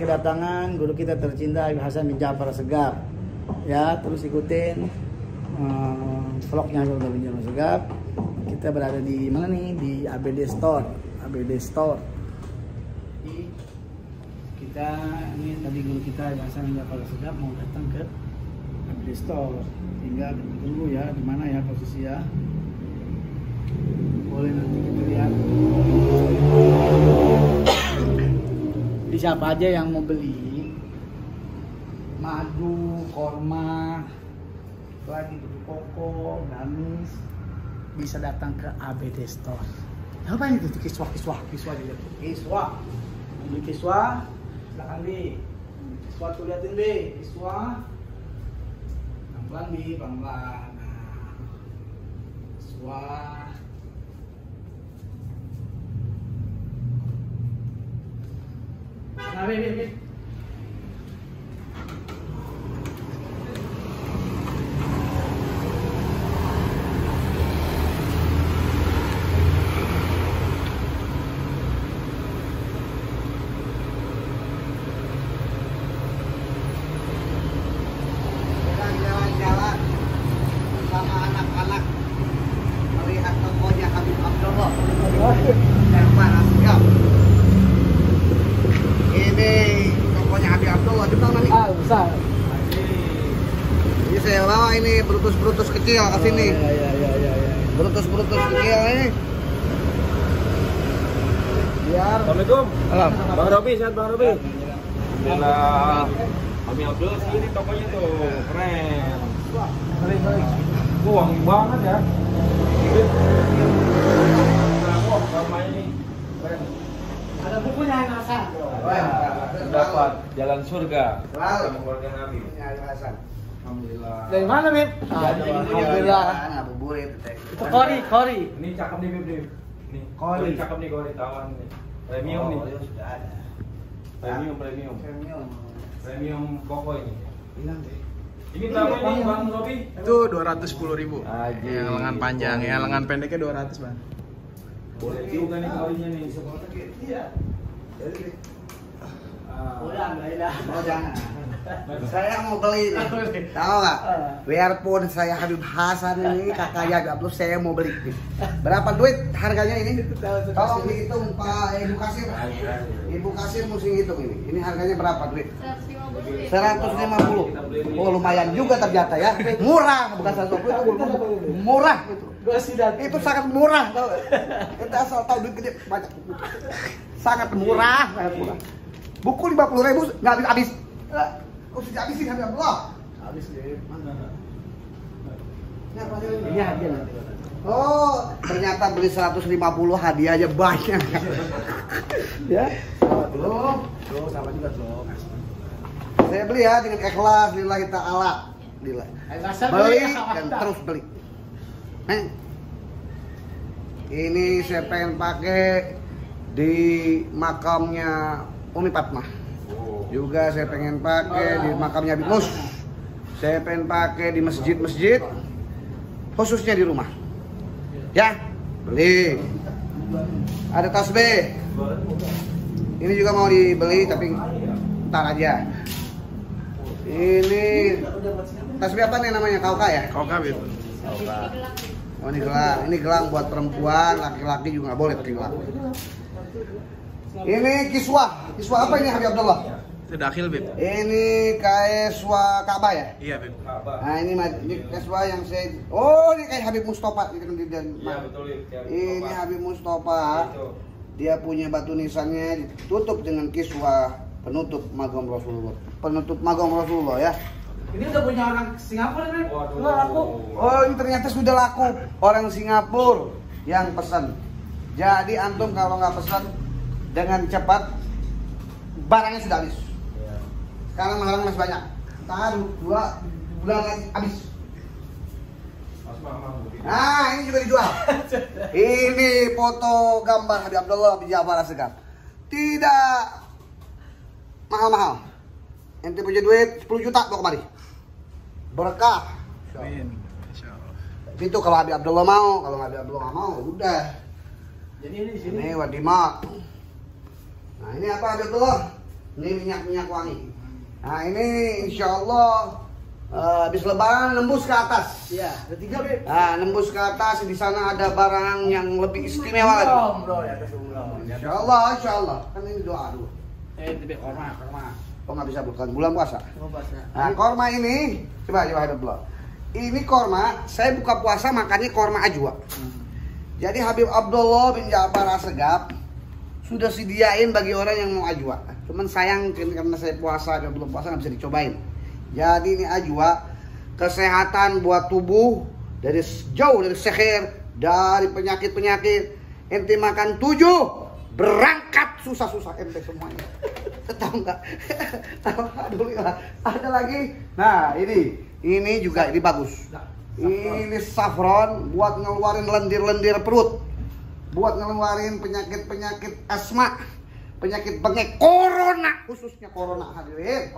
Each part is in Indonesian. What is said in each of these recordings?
kedatangan guru kita tercinta Habib Hasan bin Ja'far Segap. Ya, terus ikutin uh, vlognya Habib bin Ja'far Segap. Kita berada di mana nih? Di ABD Store. ABD Store. Kita ini tadi guru kita Habib Hasan bin Ja'far Segap mau datang ke ABD Store. Tinggal tunggu ya di mana ya posisi ya. Boleh nanti kita lihat. Siapa aja yang mau beli madu, korma, lagi beli koko, gamis, bisa datang ke ABD Store. Apa itu tuh kiswah, kiswah, kiswah dilihat. Kiswah, beli kiswah, silakan bi. Kiswah tuh liatin bi, kiswah. Pelan-pelan bi, pelan-pelan. Nah, kiswah. Nah, bi, bi, bi. sedang jalan-jalan bersama anak-anak melihat tokonya Habib Abdullah dan para siap. Ini tokonya Habib Abdullah, kita tahu nih. Ah, besar. Ini saya bawa ini brutus-brutus kecil ke sini. Oh, ya, ya, ya, ya, ya. Brutus-brutus kecil ini. Biar Assalamualaikum. Alam. Bang Robi, sehat Bang Robi. Alhamdulillah. Kami Abdul sini tokonya tuh keren. Wah, wangi banget ya. Keren. Ada bukunya yang Hasan. Dapat jalan surga Wow. sama keluarga Nabi. Ini Hasan. Alhamdulillah. Dari mana, Bib? Jadi, Alhamdulillah. Ngabuburit. Itu kori, kori. Ini cakep nih, Bib. Bib. Nih, Kori. cakep nih, kori tawan nih. Premium nih. Oh, sudah ada. Premium, premium. Premium. Premium koko ini. Bilang deh. Ini berapa ini Bang Robi? Itu 210 ribu Aji. Yang lengan panjang, ya lengan pendeknya 200 bang Boleh juga nih korinya nih. Iya. Ah. Udah, udah. Oh jangan. Saya mau beli nih. Tahu nggak? Biarpun saya Habib Hasan ini kakaknya Abdul, saya mau beli. Berapa duit harganya ini? Tolong dihitung Pak Ibu Kasir. Ibu Kasir mesti hitung ini. Ini harganya berapa duit? 150. Oh lumayan juga ternyata ya. Murah bukan 150 itu murah itu. Itu sangat murah tau. Kita asal tahu duit gede banyak. Sangat murah, sangat murah. Buku 50 ribu nggak habis habis. Oh sudah habisin habis Allah. Habis deh. Ini Ini hadiah nanti. Oh, ternyata beli 150 hadiahnya banyak. ya. Belum. Tuh, sama juga tuh. Saya beli ya dengan ikhlas lillahi ta'ala. Hasan Beli beli, dan terus beli. Eh. Ini saya pengen pakai di makamnya Umi Fatmah. Juga saya pengen pakai di makamnya Habib Mus. Saya pengen pakai di masjid-masjid khususnya di rumah. Ya, beli. Ada tasbih. Ini juga mau dibeli tapi ntar aja. Ini tasbih apa nih namanya? Kauka ya? Kau kabit Oh ini gelang, ini gelang buat perempuan, laki-laki juga nggak boleh pakai gelang. Ini kiswah, kiswah apa ini Habib Abdullah? Itu dakil bib Ini kaiswa Ka'bah ya? Iya bib Kaabah. Nah ini kaiswa yang saya, oh ini kayak Habib Mustafa ini kan di dan Iya betul ya. ini Habib Mustafa, Itu. dia punya batu nisannya ditutup dengan kiswah penutup magam Rasulullah, penutup magam Rasulullah ya. Ini udah punya orang Singapura nih. Waduh. Lu laku. Oh ini ternyata sudah laku orang Singapura yang pesan. Jadi antum kalau nggak pesan dengan cepat barangnya sudah habis. Sekarang barang masih banyak. Ntar dua bulan lagi habis. Nah ini juga dijual. ini foto gambar Habib Abdullah bin Ja'far Asegaf. Tidak mahal-mahal. Ente punya duit 10 juta bawa kemari. Berkah. Amin Itu kalau Habib Abdullah mau, kalau Habib Abdullah nggak mau, udah. Jadi ini di sini. Ini Wadima. Nah ini apa Habib Abdullah? Ini minyak-minyak wangi. Nah ini insya Allah eh, habis lebaran nembus ke atas. Iya, ketiga Beb. Nah, nembus ke atas di sana ada barang yang lebih istimewa lagi. Umroh, ya. Insya Allah, insya Allah. Kan ini doa dulu. Eh, Beb, korma, korma. Kok nggak bisa bukan bulan puasa? Coba bahasa. Nah, korma ini, coba coba Habib Allah. Ini korma, saya buka puasa makannya korma ajwa. Jadi Habib Abdullah bin Ja'far Asegap sudah sediain bagi orang yang mau ajwa. Cuman sayang karena saya puasa dan belum puasa nggak bisa dicobain. Jadi ini ajwa kesehatan buat tubuh dari jauh dari seher, dari penyakit-penyakit. Ente makan tujuh berangkat susah-susah ente semuanya. Tahu nggak? Alhamdulillah. Ada lagi. Nah ini, ini juga ini bagus. Ini saffron buat ngeluarin lendir-lendir perut. Buat ngeluarin penyakit-penyakit asma, penyakit bengek, corona khususnya corona hadirin.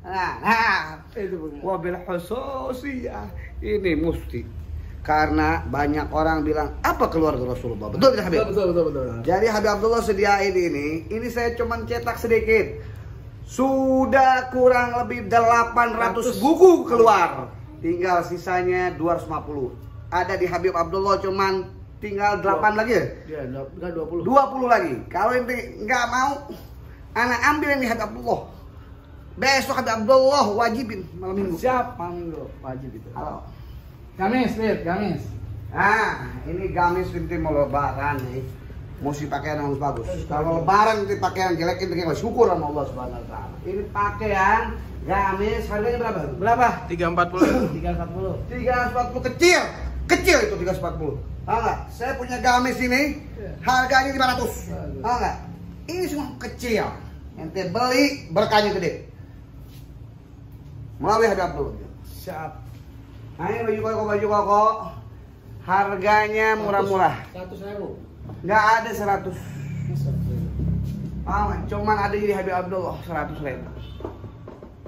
Nah, nah, Itu wabil khususiyah ini mesti karena banyak orang bilang apa keluarga Rasulullah betul tidak Habib? Betul, betul, betul. betul. Jadi Habib Abdullah sediain ini, ini saya cuman cetak sedikit. Sudah kurang lebih 800 buku keluar. Tinggal sisanya 250. Ada di Habib Abdullah cuman tinggal 8 lagi ya? Iya, dua- enggak 20. 20 lagi. Kalau ini nggak mau, anak ambil yang di Habib Abdullah. Besok Habib Abdullah wajibin malam minggu. Siap, malam minggu. Wajib itu. Halo. Gamis, Beb, gamis. Nah, ini gamis nanti mau lebaran nih. Mesti pakaian yang bagus. Kalau lebaran nanti pakaian jelek itu kita syukur sama Allah Subhanahu wa taala. Ini pakaian gamis harganya berapa? Berapa? 340. 340. 340 kecil. Kecil itu 340. Nggak? Saya punya gamis ini harganya 500. Tahu nggak? Ini semua kecil. Ente beli berkahnya gede. Melalui Habib Abdul. Siap. Nah, ini baju koko baju koko harganya murah-murah. 100.000. Nggak ada 100. Ah, cuman ada di Habib Abdullah 100 ribu.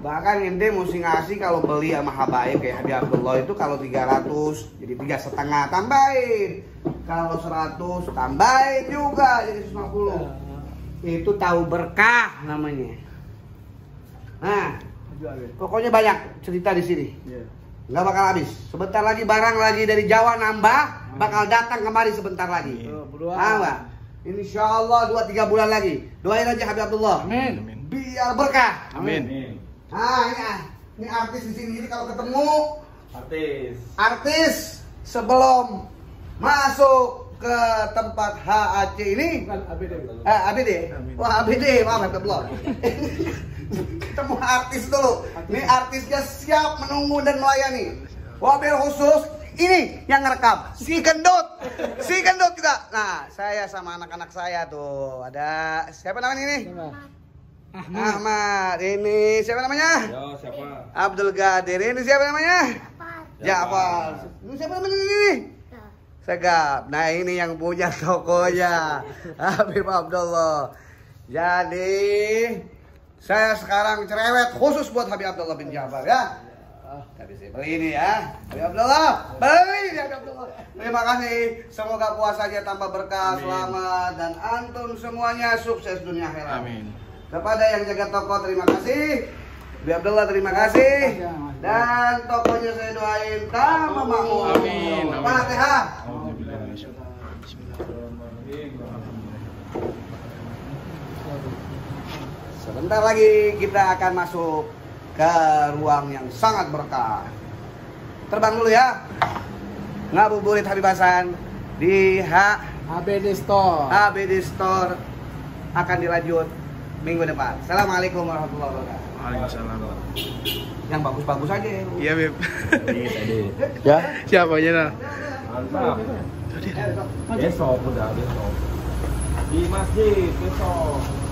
Bahkan ente mesti ngasih kalau beli sama Habaib kayak Habib Abdullah itu kalau 300 jadi tiga setengah tambahin. Kalau 100 tambahin juga jadi 150. Itu tahu berkah namanya. Nah, pokoknya banyak cerita di sini. Iya. Nggak bakal habis. Sebentar lagi barang lagi dari Jawa nambah, bakal datang kemari sebentar lagi. Mbak. Insya Allah 2-3 bulan lagi. Doain aja Habib Abdullah. Amin. Amin. Biar berkah. Amin. Ah, ini, ah. ini artis di sini ini kalau ketemu Artis. artis sebelum masuk ke tempat HAC ini Bukan ABD. Eh, ABD? Wah, ABD, maaf Habib Abdullah. Ketemu artis dulu. Ini artisnya siap menunggu dan melayani. Wabil khusus ini yang ngerekam si gendut si gendut juga nah saya sama anak-anak saya tuh ada siapa namanya ini Siapa? Ahmad ini siapa namanya Yo, siapa? Abdul Gadir ini siapa namanya Jafar ini siapa namanya ini Segap. Nah ini yang punya tokonya Habib Abdullah. Jadi saya sekarang cerewet khusus buat Habib Abdullah bin Jafar ya. Tapi saya beli ini ya. Habib Abdullah, beli Habib Abdullah. Terima kasih. Semoga puasanya tambah berkah, Amin. selamat dan antum semuanya sukses dunia akhirat. Amin. Kepada yang jaga toko terima kasih. Habib Abdullah terima kasih. Dan tokonya saya doain tambah makmur. Amin, amin. Fatihah. Sebentar lagi kita akan masuk ke ruang yang sangat berkah. Terbang dulu ya. Ngabuburit Habib Hasan di H ABD Store. ABD Store akan dilanjut minggu depan. Assalamualaikum warahmatullahi wabarakatuh. Waalaikumsalam. Yang bagus-bagus aja. ya. Iya, Beb. Ya. Siapa aja nah? Mantap. Besok udah besok. Di masjid besok.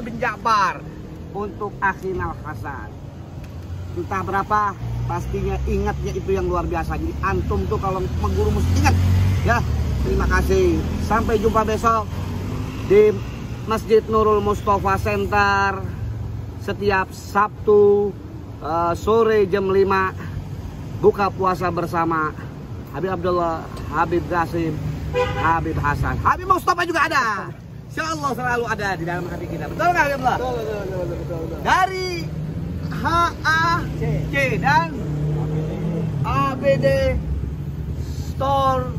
Abdullah bin Ja'far untuk Akhinal Hasan. Entah berapa, pastinya ingatnya itu yang luar biasa. Jadi antum tuh kalau mengguru mesti ingat. Ya, terima kasih. Sampai jumpa besok di Masjid Nurul Mustafa Center setiap Sabtu eh, sore jam 5 buka puasa bersama Habib Abdullah, Habib Qasim, Habib Hasan, Habib Mustafa juga ada. Insya Allah selalu ada di dalam hati kita. Betul nggak Habib Allah? Dari HAC dan ABD Store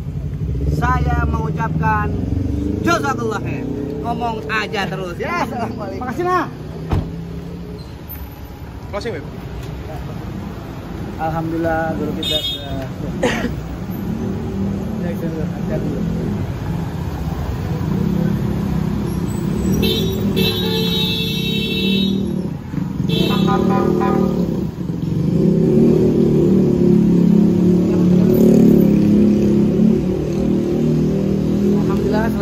saya mengucapkan jazakallah khair. Ngomong aja terus ya. Assalamualaikum. Makasih nah. Closing, Beb. Alhamdulillah guru kita sudah. Ya, kita dulu, kita dulu. Alhamdulillah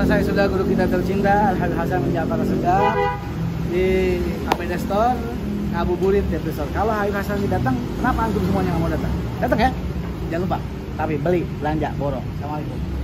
selesai sudah guru kita tercinta Al Hasan Ja'far Segaf di APD Store ngabuburit di Store. Kalau Habib Hasan datang, kenapa antum semuanya nggak mau datang? Datang ya, jangan lupa. Tapi beli, belanja, borong. Assalamualaikum.